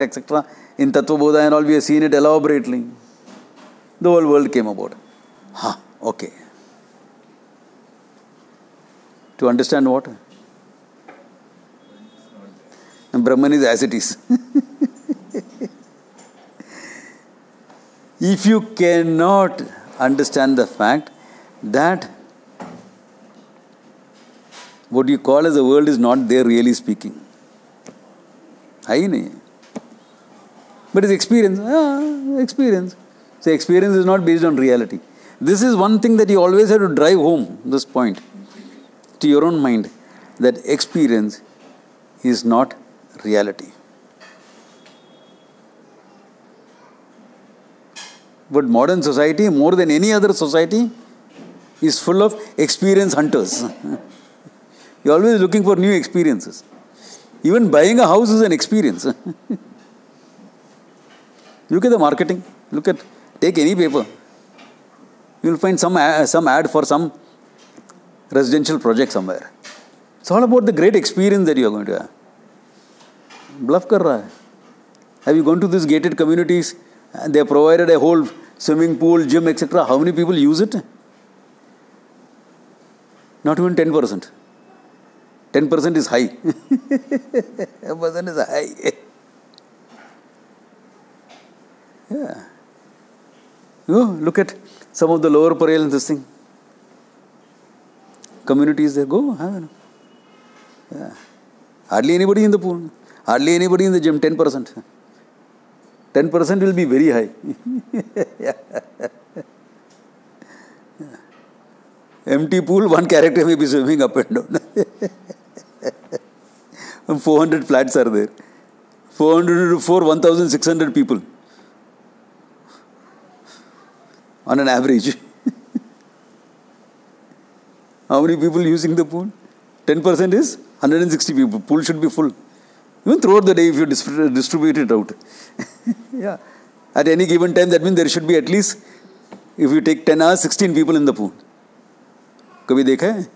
etc. In Tattva Bodha and all, we have seen it elaborately. The whole world came about. Huh, okay. To understand what? And Brahman is as it is. if you cannot understand the fact that what you call as the world is not there really speaking. है ही नहीं But it's experience. Ah, experience. So experience is not based on reality. This is one thing that you always have to drive home, this point, to your own mind, that experience is not reality. But modern society, more than any other society, is full of experience hunters. You're always looking for new experiences. Even buying a house is an experience. Look at the marketing. Look at, take any paper. You'll find some, ad, some ad for some residential project somewhere. It's all about the great experience that you're going to have. Bluff kar raha hai. Have you gone to these gated communities and they have provided a whole swimming pool, gym, etc. How many people use it? Not even 10%. 10% is high. 10% is high. Yeah. You look at some of the lower Parel and this thing. Communities there, go Yeah. Hardly anybody in the pool. Hardly anybody in the gym, 10%. 10% will be very high. Empty pool, one character may be swimming up and down. 400 flats are there. 400 to 4, 1,600 people on an average. How many people using the pool? 10% is 160 people. Pool should be full. Even throughout the day, if you distribute it out. yeah. At any given time, that means there should be at least, if you take 10 hours, 16 people in the pool. कभी देखा है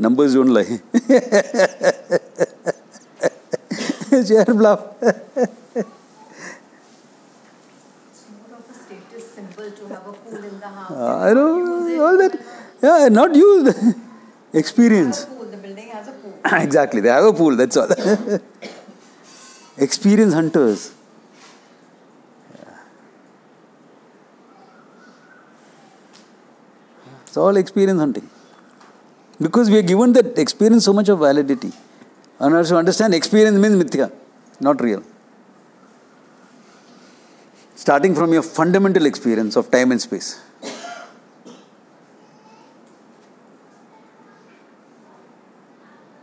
numbers don't lie share bluff I know all that. Yeah, not used. Experience. Pool, the building has a pool. exactly, they have a pool, that's all. Experience hunters. It's all experience hunting. Because we are given that experience so much of validity. And also understand experience means mithya, not real. Starting from your fundamental experience of time and space.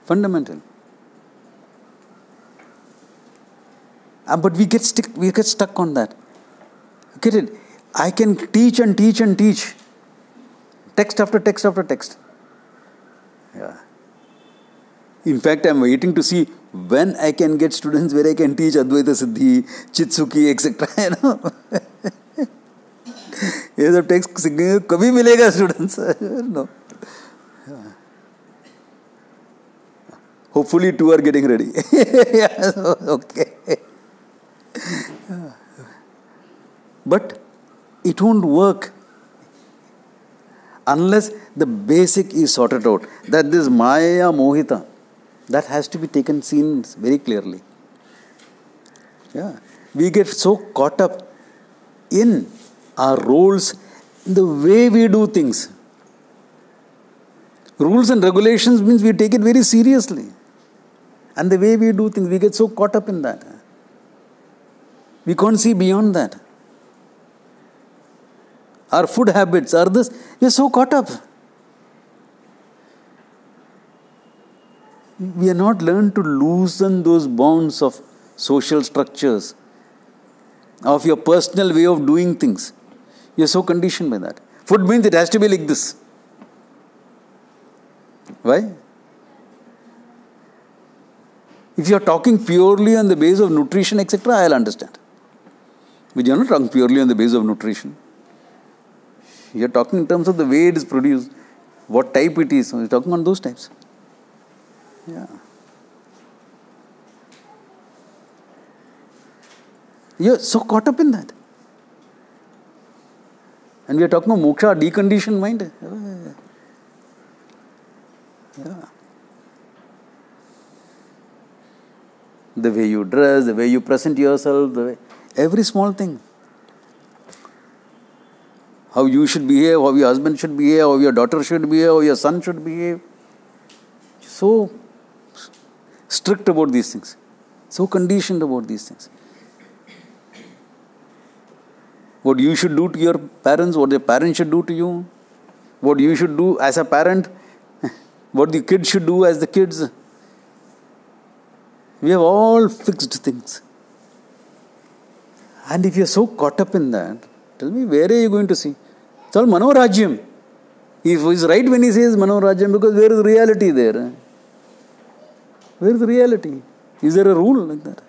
Fundamental. Uh, but we get stick, we get stuck on that. Get it? I can teach and teach and teach. Text after text after text. Yeah. In fact, I'm waiting to see when I can get students where I can teach Advaita Siddhi, Chitsukhi, etc. You know? ये सब text कभी मिलेगा students no hopefully two are getting ready. Okay. But it won't work unless the basic is sorted out. That this maya mohita that has to be taken seen very clearly. Yeah. We get so caught up in our roles the way we do things. Rules and regulations means we take it very seriously. And the way we do things we get so caught up in that. We can't see beyond that. Our food habits are this we're so caught up we are not learned to loosen those bonds of social structures of your personal way of doing things. You're so conditioned by that. Food means it has to be like this. Why? If you are talking purely on the basis of nutrition etc i'll understand. But you're not talking purely on the basis of nutrition. You're talking in terms of the way it is produced what type it is. You're talking on those types Yeah. You're so caught up in that. And we are talking about moksha, deconditioned mind. Yeah. The way you dress, the way you present yourself, the way, every small thing. How you should behave, how your husband should behave, how your daughter should behave, how your son should behave. So strict about these things, so conditioned about these things. What you should do to your parents, what your parents should do to you, what you should do as a parent, what the kids should do as the kids. We have all fixed things. And if you're so caught up in that, tell me, where are you going to see? It's all Manorajyam. He is right when he says Manorajyam because where is reality there? Where is the reality? Is there a rule like that?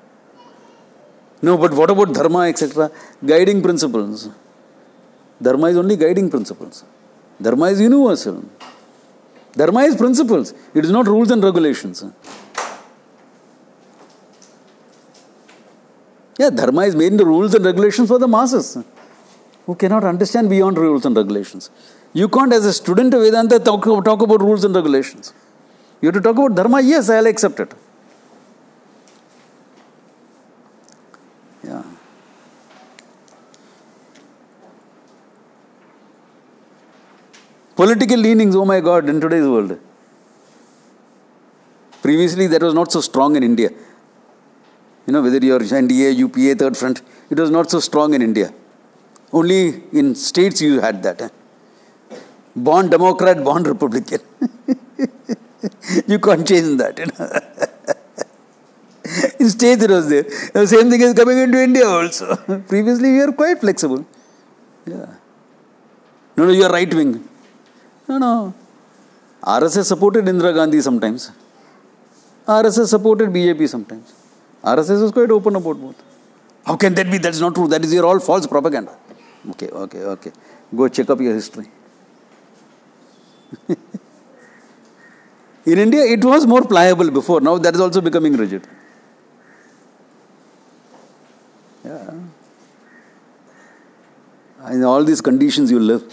No, but what about dharma, etc.? Guiding principles. Dharma is only guiding principles. Dharma is universal. Dharma is principles. It is not rules and regulations. Yeah, dharma is made into rules and regulations for the masses who cannot understand beyond rules and regulations. You can't, as a student of Vedanta, talk, talk about rules and regulations. You have to talk about dharma, yes, I'll accept it. Yeah. Political leanings, oh my God, in today's world. Previously, that was not so strong in India. You know, whether you're NDA, UPA, Third Front, it was not so strong in India. Only in states you had that. Eh? Born Democrat, born Republican. you can't change that. You know? in it was there. The same thing is coming into India also. Previously we were quite flexible. Yeah. No, no, you are right wing. No, no. RSS supported Indira Gandhi sometimes. RSS supported BJP sometimes. RSS was quite open about both. How can that be? That's not true. That is your all false propaganda. Okay, okay, okay. Go check up your history. In India, it was more pliable before. Now that is also becoming rigid. Yeah. In all these conditions, you live.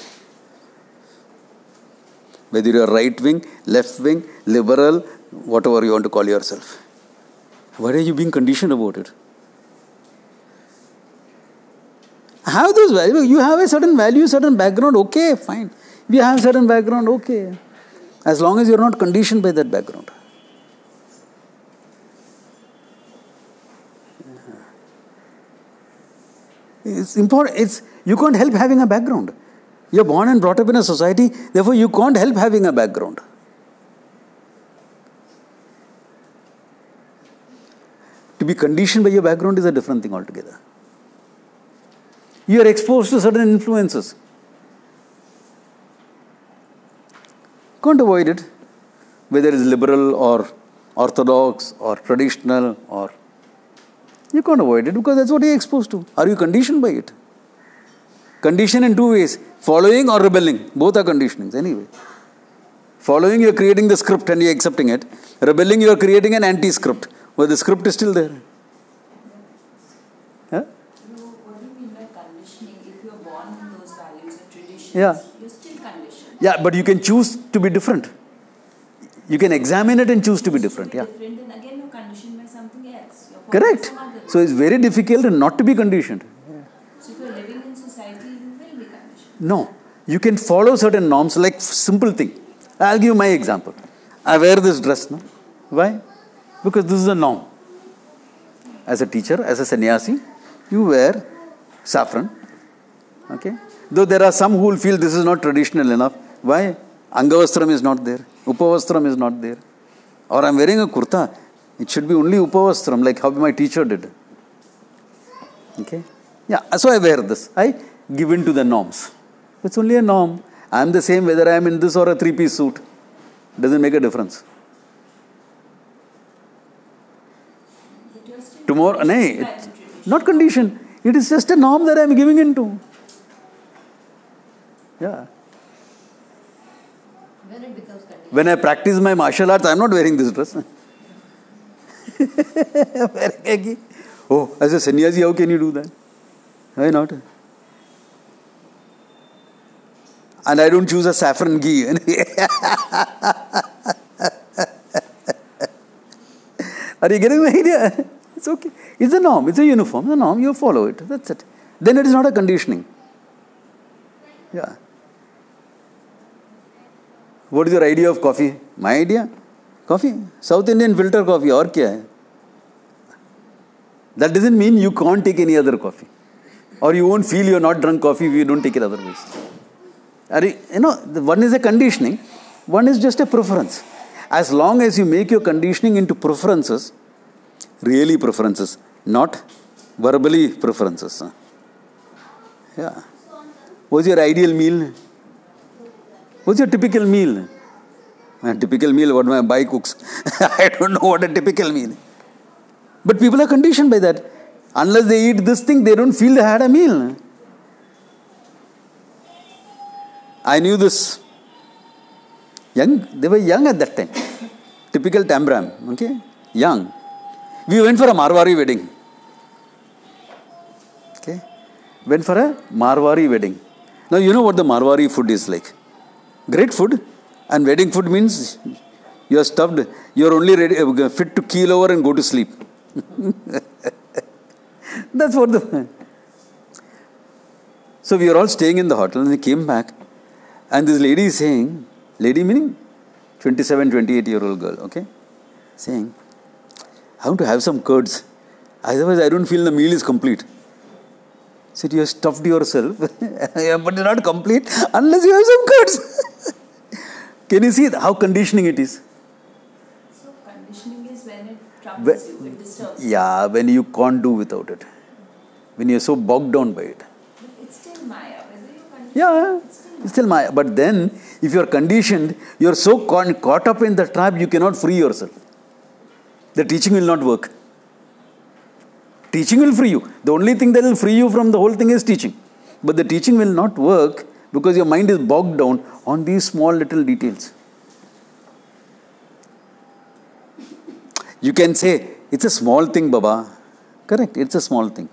Whether you are right wing, left wing, liberal, whatever you want to call yourself. Why are you being conditioned about it? Have those values. You have a certain value, certain background, okay, fine. We have certain background, okay. As long as you're not conditioned by that background. It's important. It's you can't help having a background. You're born and brought up in a society, therefore you can't help having a background. To be conditioned by your background is a different thing altogether. You are exposed to certain influences. Can't avoid it, whether it's liberal or orthodox or traditional or you can't avoid it because that's what you're exposed to. Are you conditioned by it? Condition in two ways following or rebelling. Both are conditionings anyway. Following, you're creating the script and you're accepting it. Rebelling, you're creating an anti script where the script is still there. Yeah? what do you mean by conditioning? If you're born in those values and traditions, yeah. You're still conditioned. Yeah, but you can choose to be different. You can examine it and choose to be different. Yeah. Different, and again, you're by something else. Correct. So it's very difficult not to be conditioned. So if you're living in society, you will be conditioned. No. You can follow certain norms, like simple thing. I'll give you my example. I wear this dress, now. Why? Because this is a norm. As a teacher, as a sannyasi, you wear saffron. Okay? Though there are some who will feel this is not traditional enough. Why? Angavastram is not there. Upavastram is not there. Or I'm wearing a kurta. It should be only upavastram, like how my teacher did. Okay? Yeah, so I wear this. I give in to the norms. It's only a norm. I'm the same whether I'm in this or a three piece suit. Doesn't make a difference. Tomorrow, it's not condition. It is just a norm that I'm giving into. Yeah. When it becomes condition. When I practice my martial arts, I'm not wearing this dress. oh, as a sannyasi, how can you do that? Why not? And I don't choose a saffron gi. Are you getting the idea? It's okay. It's a norm. It's a uniform. It's a norm. You follow it. That's it. Then it is not a conditioning. Yeah. What is your idea of coffee? My idea? Coffee. South Indian filter coffee. Or kya hai? That doesn't mean you can't take any other coffee. Or you won't feel you're not drunk coffee if you don't take it otherwise. Are you, you know, one is a conditioning, one is just a preference. As long as you make your conditioning into preferences, really preferences, not verbally preferences. Yeah. What's your ideal meal? What's your typical meal? A typical meal, what my bike cooks. I don't know what a typical meal. But people are conditioned by that. Unless they eat this thing, they don't feel they had a meal. I knew this. Young, they were young at that time. Typical Tambram, okay? Young. We went for a Marwari wedding. Okay? Went for a Marwari wedding. Now, you know what the Marwari food is like. Great food. And wedding food means you are stuffed, you are only ready, uh, fit to keel over and go to sleep. That's what the. So we were all staying in the hotel and we came back. And this lady is saying, lady meaning 27, 28 year old girl, okay? Saying, I want to have some curds. Otherwise, I don't feel the meal is complete. Said, you have stuffed yourself, but it's not complete unless you have some curds. Can you see how conditioning it is? So conditioning is when it troubles you, it disturbs. Yeah, when you can't do without it. When you're so bogged down by it. But it's still Maya. You Yeah, it's still it's still Maya. But then, if you're conditioned, you're so caught up in the trap, you cannot free yourself. The teaching will not work. Teaching will free you. The only thing that will free you from the whole thing is teaching. But the teaching will not work because your mind is bogged down on these small little details. You can say, it's a small thing, Baba. Correct, it's a small thing.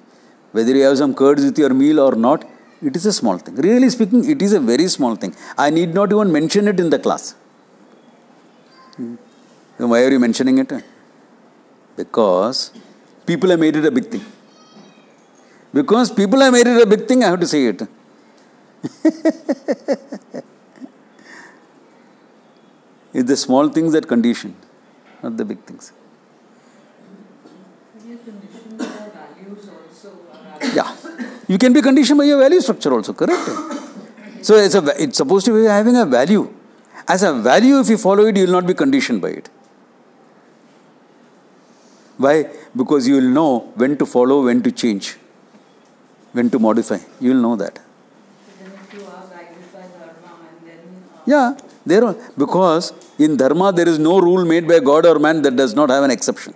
Whether you have some curds with your meal or not, it is a small thing. Really speaking, it is a very small thing. I need not even mention it in the class. Hmm. Why are you mentioning it? Because people have made it a big thing. Because people have made it a big thing, I have to say it. it's the small things that condition, not the big things. We are conditioned by our values also. Uh, our values. Yeah. You can be conditioned by your value structure also, correct? So it's, a, it's supposed to be having a value. As a value, if you follow it, you will not be conditioned by it. Why? Because you will know when to follow, when to change, when to modify. You will know that. Yeah, there are, because in dharma there is no rule made by God or man that does not have an exception.